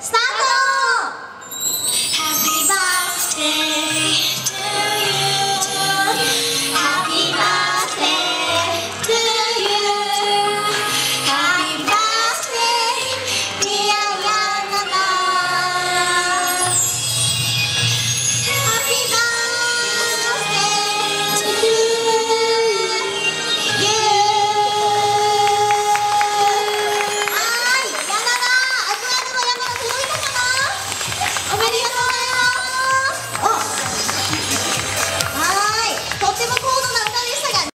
ス